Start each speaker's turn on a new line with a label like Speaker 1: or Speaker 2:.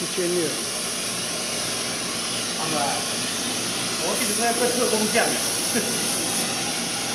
Speaker 1: 一千六。
Speaker 2: 阿哥，我一直在做特工匠。